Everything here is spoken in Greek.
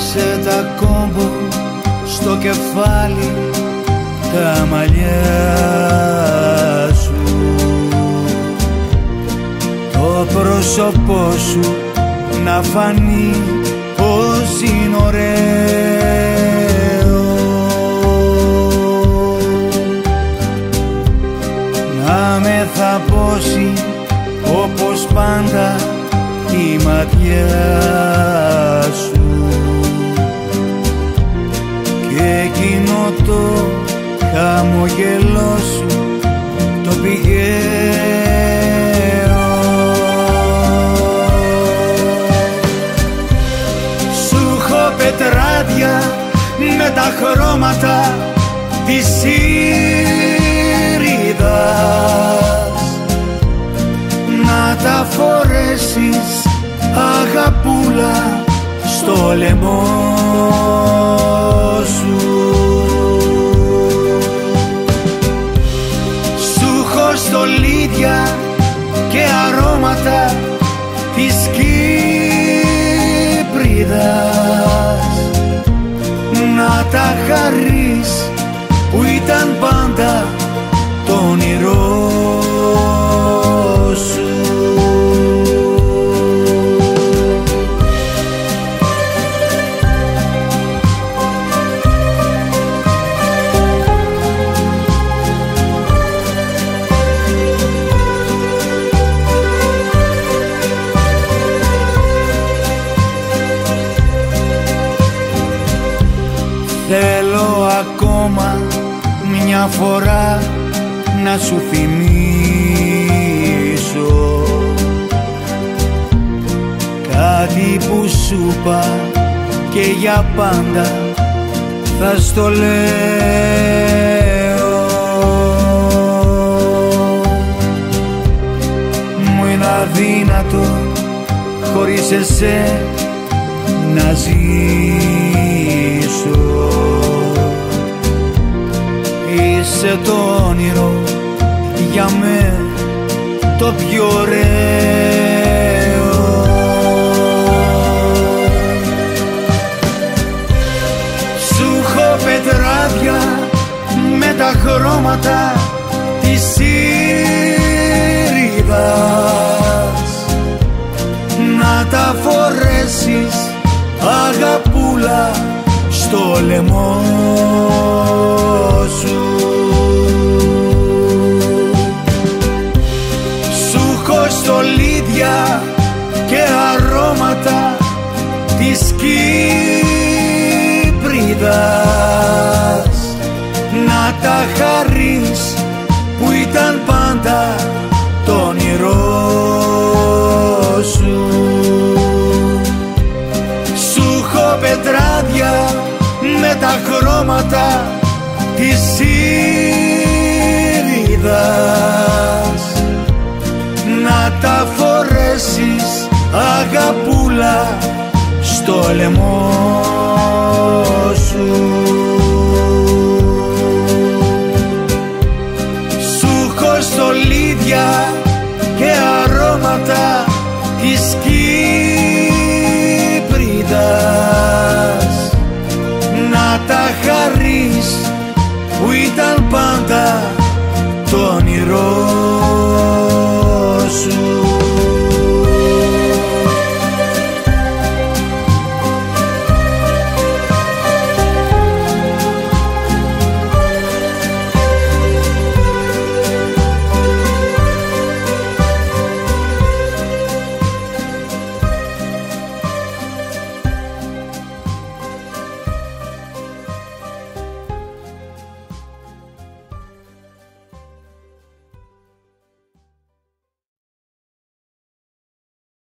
Έσαι τα κόμπο στο κεφάλι τα μαλλιά σου. Το πρόσωπό σου να φανεί πως είναι ωραίο. Να με θα πώσει όπως πάντα η ματιά και εκείνο το χαμογελό σου το πηγαίνω. Πετράδια με τα χρώματα της σύριδας να τα φορέσεις αγαπούλα στο λαιμό σου Σου στολίδια και αρώματα της Κύπριδας. Να τα χαρείς που ήταν πάντα το όνειρό μια φορά να σου θυμίσω. Κάτι που σου είπα και για πάντα θα στο λέω. Μου είναι αδύνατο χωρίς εσέ να ζήσω Είσαι το όνειρο για με το πιο ωραίο. Σου έχω πετράδια με τα χρώματα της σύριδας. Να τα φορέσεις αγαπούλα στο λαιμό χαρείς που ήταν πάντα το όνειρό σου. Σου έχω πετράδια με τα χρώματα της σύριδας. Να τα φορέσεις αγαπούλα στο λαιμό της